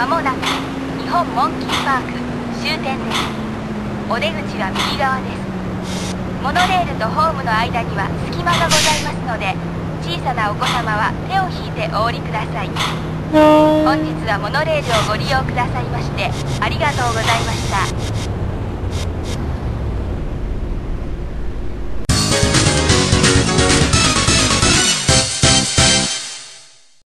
まもなく日本モンキーパーク終点です。お出口は右側です。モノレールとホームの間には隙間がございますので小さなお子様は手を引いてお降りください。本日はモノレールをご利用くださいましてありがとうございました。